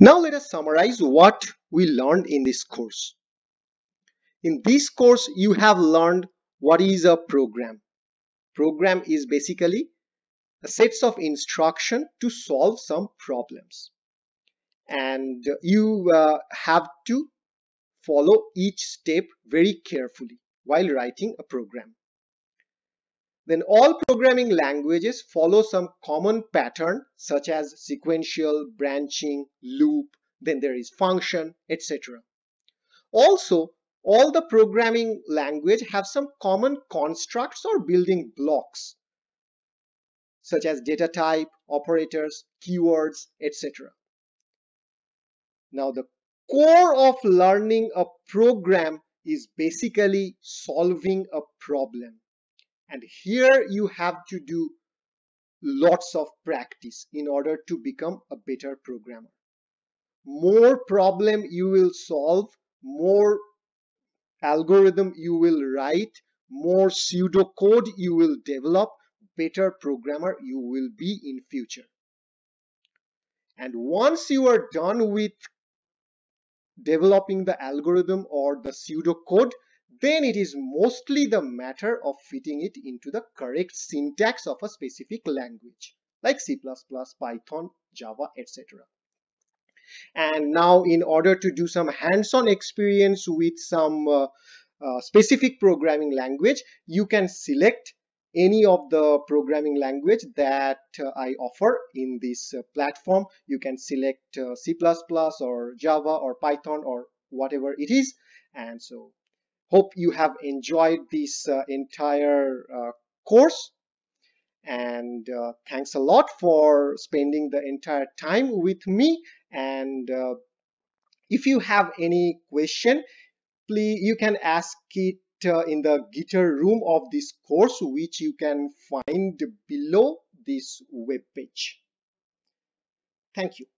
Now let us summarize what we learned in this course. In this course, you have learned what is a program. Program is basically a sets of instruction to solve some problems. And you uh, have to follow each step very carefully while writing a program. Then all programming languages follow some common pattern such as sequential, branching, loop, then there is function, etc. Also, all the programming language have some common constructs or building blocks such as data type, operators, keywords, etc. Now the core of learning a program is basically solving a problem. And here you have to do lots of practice in order to become a better programmer. More problem you will solve, more algorithm you will write, more pseudocode you will develop, better programmer you will be in future. And once you are done with developing the algorithm or the pseudocode, then it is mostly the matter of fitting it into the correct syntax of a specific language like C++, Python, Java, etc. And now in order to do some hands-on experience with some uh, uh, specific programming language, you can select any of the programming language that uh, I offer in this uh, platform. You can select uh, C++ or Java or Python or whatever it is. And so hope you have enjoyed this uh, entire uh, course. And uh, thanks a lot for spending the entire time with me. And uh, if you have any question please you can ask it uh, in the gitter room of this course which you can find below this web page. Thank you